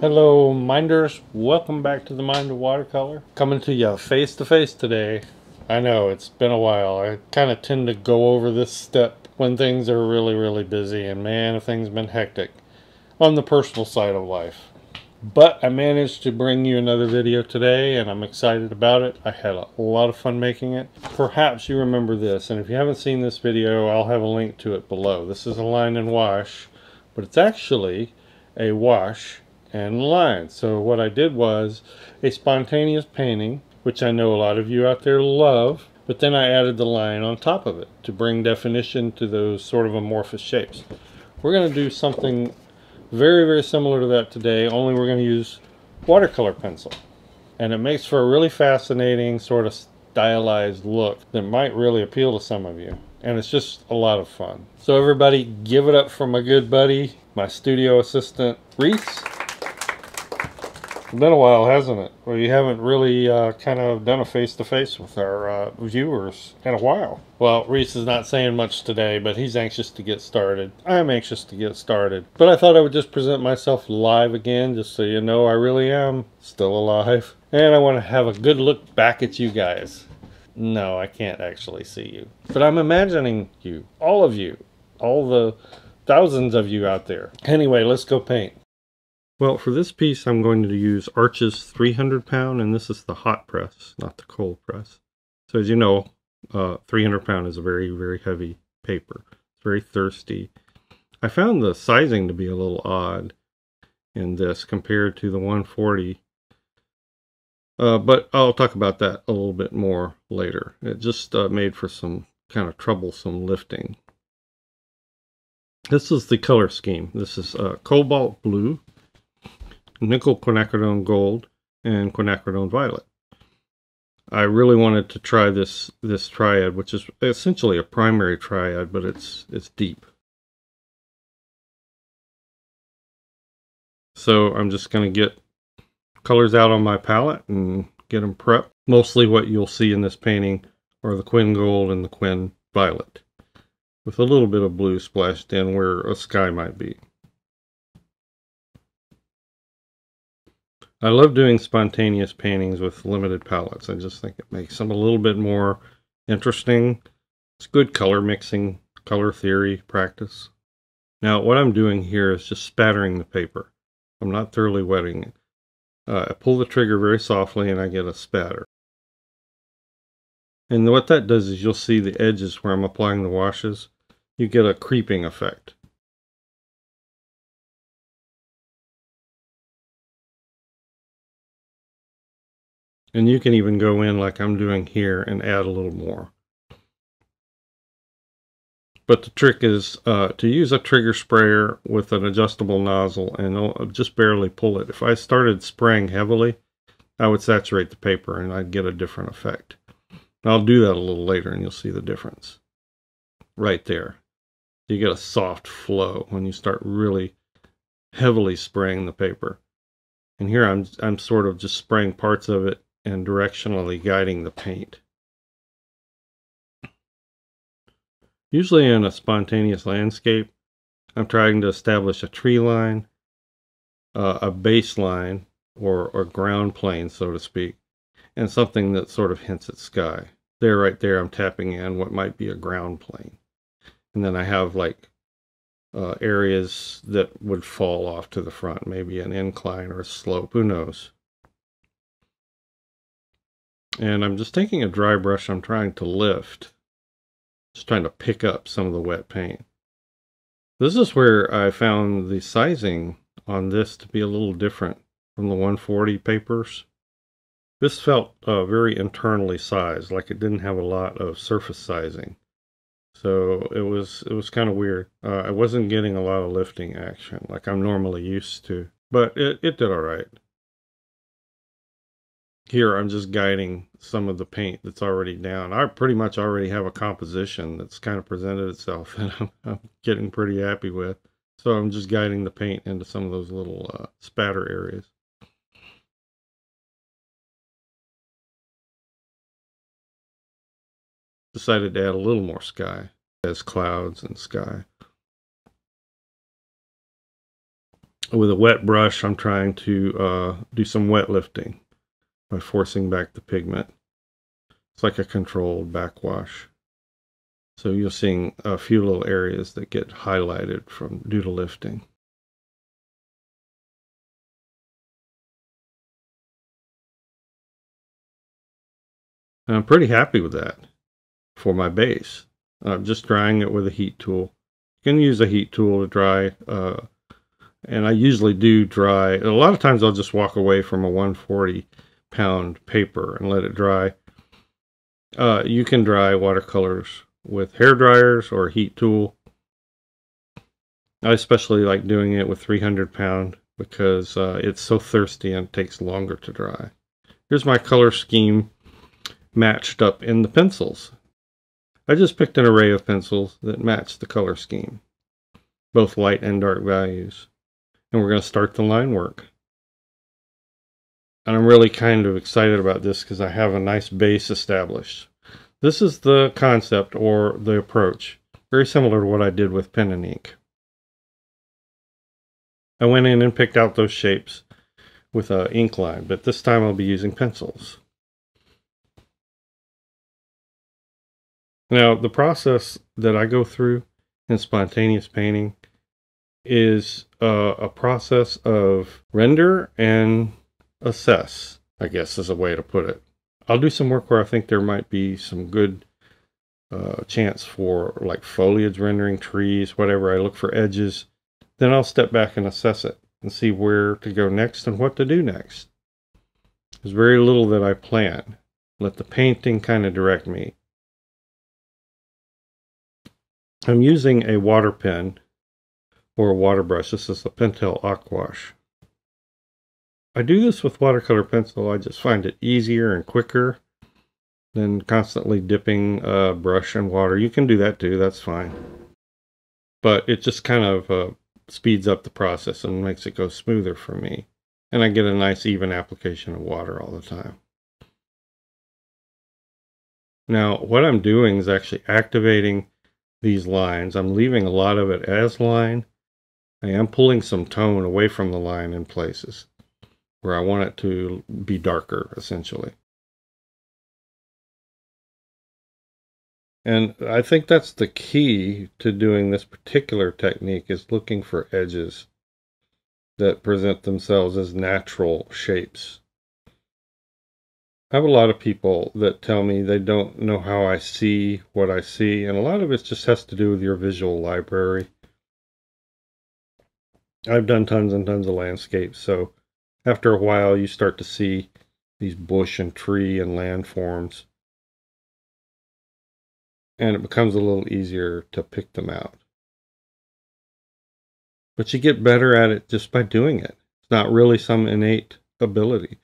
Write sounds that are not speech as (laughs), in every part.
Hello minders, welcome back to the Mind of Watercolor. Coming to you face to face today. I know it's been a while. I kind of tend to go over this step when things are really really busy and man if things been hectic on the personal side of life. But I managed to bring you another video today and I'm excited about it. I had a lot of fun making it. Perhaps you remember this and if you haven't seen this video I'll have a link to it below. This is a line and wash but it's actually a wash and line. So what I did was a spontaneous painting, which I know a lot of you out there love, but then I added the line on top of it to bring definition to those sort of amorphous shapes. We're going to do something very, very similar to that today, only we're going to use watercolor pencil. And it makes for a really fascinating sort of stylized look that might really appeal to some of you. And it's just a lot of fun. So everybody give it up for my good buddy, my studio assistant, Reese been a while, hasn't it? Well, We haven't really uh, kind of done a face-to-face -face with our uh, viewers in a while. Well, Reese is not saying much today, but he's anxious to get started. I'm anxious to get started. But I thought I would just present myself live again, just so you know I really am still alive. And I want to have a good look back at you guys. No, I can't actually see you. But I'm imagining you, all of you, all the thousands of you out there. Anyway, let's go paint. Well, for this piece, I'm going to use Arches 300 pound, and this is the hot press, not the cold press. So as you know, uh, 300 pound is a very, very heavy paper. It's very thirsty. I found the sizing to be a little odd in this compared to the 140. Uh, but I'll talk about that a little bit more later. It just uh, made for some kind of troublesome lifting. This is the color scheme. This is uh, cobalt blue nickel quinacridone gold, and quinacridone violet. I really wanted to try this this triad, which is essentially a primary triad, but it's it's deep. So I'm just going to get colors out on my palette and get them prepped. Mostly what you'll see in this painting are the quin gold and the quin violet, with a little bit of blue splashed in where a sky might be. I love doing spontaneous paintings with limited palettes. I just think it makes them a little bit more interesting. It's good color mixing, color theory practice. Now what I'm doing here is just spattering the paper. I'm not thoroughly wetting it. Uh, I pull the trigger very softly and I get a spatter. And what that does is you'll see the edges where I'm applying the washes. You get a creeping effect. And you can even go in like I'm doing here and add a little more. But the trick is uh, to use a trigger sprayer with an adjustable nozzle and I'll just barely pull it. If I started spraying heavily, I would saturate the paper and I'd get a different effect. I'll do that a little later and you'll see the difference. Right there. You get a soft flow when you start really heavily spraying the paper. And here I'm, I'm sort of just spraying parts of it and directionally guiding the paint. Usually in a spontaneous landscape, I'm trying to establish a tree line, uh, a baseline, or, or ground plane, so to speak, and something that sort of hints at sky. There, right there, I'm tapping in what might be a ground plane. And then I have like uh, areas that would fall off to the front, maybe an incline or a slope, who knows. And I'm just taking a dry brush I'm trying to lift. Just trying to pick up some of the wet paint. This is where I found the sizing on this to be a little different from the 140 papers. This felt uh, very internally sized, like it didn't have a lot of surface sizing. So it was it was kind of weird. Uh, I wasn't getting a lot of lifting action like I'm normally used to, but it, it did all right. Here I'm just guiding some of the paint that's already down. I pretty much already have a composition that's kind of presented itself (laughs) and I'm, I'm getting pretty happy with. So I'm just guiding the paint into some of those little uh, spatter areas. Decided to add a little more sky as clouds and sky. with a wet brush, I'm trying to uh, do some wet lifting by forcing back the pigment. It's like a controlled backwash. So you're seeing a few little areas that get highlighted from due to lifting. And I'm pretty happy with that for my base. I'm just drying it with a heat tool. You can use a heat tool to dry, uh, and I usually do dry. A lot of times I'll just walk away from a 140 pound paper and let it dry. Uh, you can dry watercolors with hair dryers or a heat tool. I especially like doing it with 300 pound because uh, it's so thirsty and takes longer to dry. Here's my color scheme matched up in the pencils. I just picked an array of pencils that match the color scheme, both light and dark values. And we're going to start the line work. And I'm really kind of excited about this because I have a nice base established. This is the concept or the approach, very similar to what I did with pen and ink. I went in and picked out those shapes with an ink line, but this time I'll be using pencils. Now, the process that I go through in spontaneous painting is uh, a process of render and assess, I guess is a way to put it. I'll do some work where I think there might be some good uh, chance for like foliage rendering, trees, whatever. I look for edges. Then I'll step back and assess it and see where to go next and what to do next. There's very little that I plan. Let the painting kind of direct me. I'm using a water pen or a water brush. This is the Pentel Aquash. I do this with watercolor pencil. I just find it easier and quicker than constantly dipping a brush in water. You can do that too, that's fine. But it just kind of uh, speeds up the process and makes it go smoother for me. And I get a nice even application of water all the time. Now, what I'm doing is actually activating these lines. I'm leaving a lot of it as line. I am pulling some tone away from the line in places where I want it to be darker, essentially. And I think that's the key to doing this particular technique is looking for edges that present themselves as natural shapes. I have a lot of people that tell me they don't know how I see what I see, and a lot of it just has to do with your visual library. I've done tons and tons of landscapes, so after a while you start to see these bush and tree and landforms and it becomes a little easier to pick them out. But you get better at it just by doing it. It's not really some innate ability.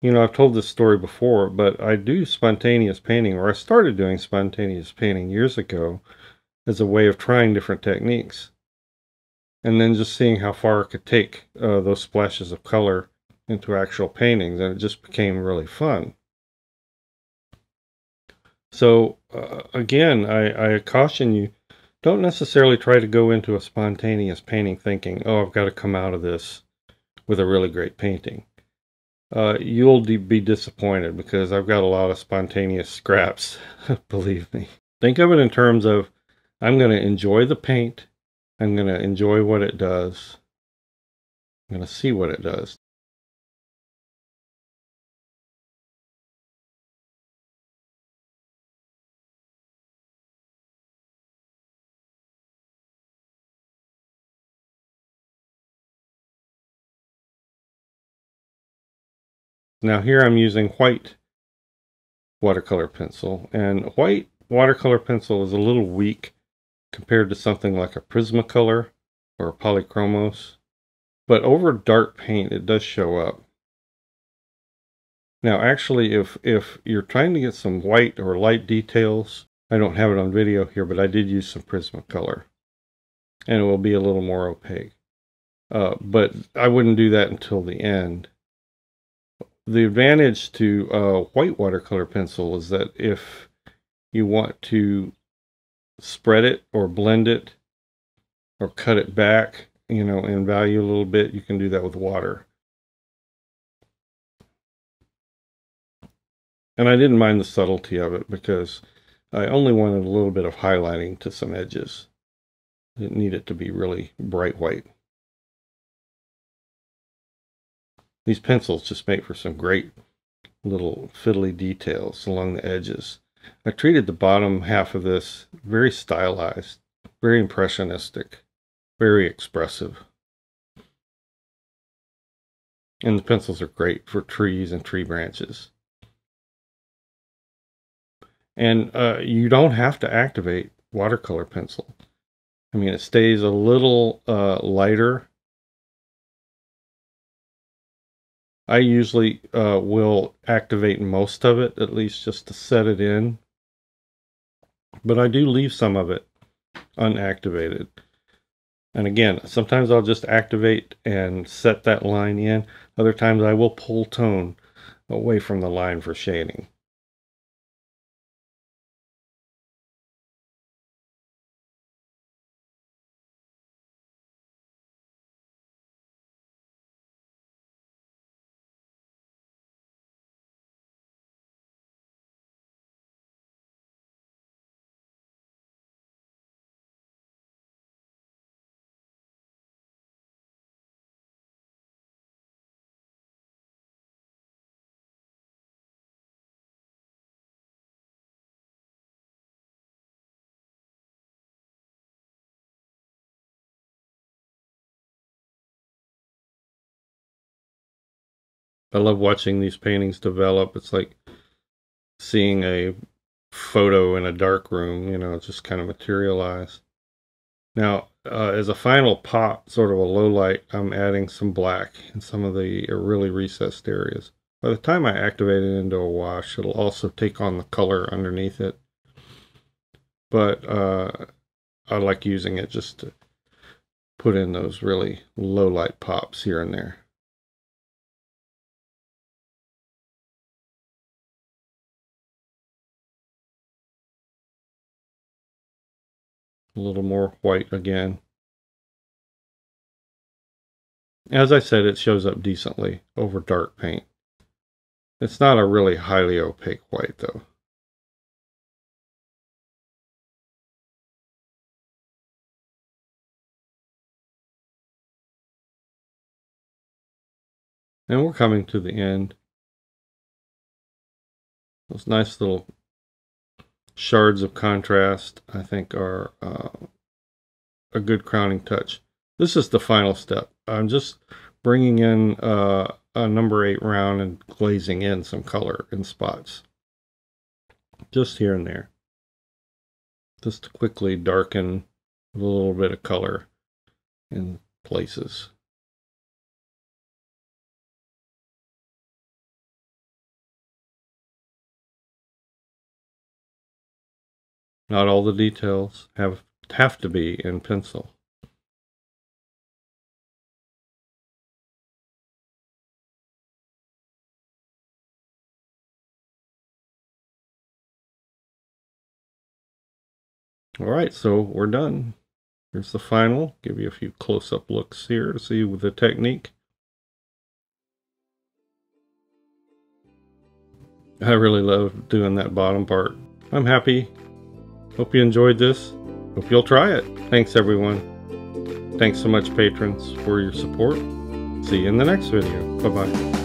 You know, I've told this story before, but I do spontaneous painting, or I started doing spontaneous painting years ago as a way of trying different techniques. And then just seeing how far it could take uh, those splashes of color into actual paintings. And it just became really fun. So, uh, again, I, I caution you don't necessarily try to go into a spontaneous painting thinking, oh, I've got to come out of this with a really great painting. Uh, you'll be disappointed because I've got a lot of spontaneous scraps, (laughs) believe me. Think of it in terms of I'm going to enjoy the paint. I'm going to enjoy what it does. I'm going to see what it does. Now here I'm using white watercolor pencil and white watercolor pencil is a little weak compared to something like a Prismacolor or a Polychromos. But over dark paint, it does show up. Now, actually, if, if you're trying to get some white or light details, I don't have it on video here, but I did use some Prismacolor. And it will be a little more opaque. Uh, but I wouldn't do that until the end. The advantage to uh, white watercolor pencil is that if you want to spread it or blend it or cut it back, you know, in value a little bit, you can do that with water. And I didn't mind the subtlety of it because I only wanted a little bit of highlighting to some edges. I didn't need it to be really bright white. These pencils just make for some great little fiddly details along the edges. I treated the bottom half of this very stylized, very impressionistic, very expressive. And the pencils are great for trees and tree branches. And uh, you don't have to activate watercolor pencil. I mean, it stays a little uh, lighter I usually uh, will activate most of it, at least just to set it in. But I do leave some of it unactivated. And again, sometimes I'll just activate and set that line in. Other times I will pull tone away from the line for shading. I love watching these paintings develop. It's like seeing a photo in a dark room, you know, just kind of materialize. Now, uh, as a final pop, sort of a low light, I'm adding some black in some of the really recessed areas. By the time I activate it into a wash, it'll also take on the color underneath it. But uh, I like using it just to put in those really low light pops here and there. A little more white again. As I said, it shows up decently over dark paint. It's not a really highly opaque white though. And we're coming to the end. Those nice little shards of contrast, I think, are uh, a good crowning touch. This is the final step. I'm just bringing in uh, a number 8 round and glazing in some color in spots. Just here and there. Just to quickly darken a little bit of color in places. Not all the details have, have to be in pencil. All right, so we're done. Here's the final. Give you a few close-up looks here to see with the technique. I really love doing that bottom part. I'm happy Hope you enjoyed this. Hope you'll try it. Thanks, everyone. Thanks so much, patrons, for your support. See you in the next video. Bye-bye.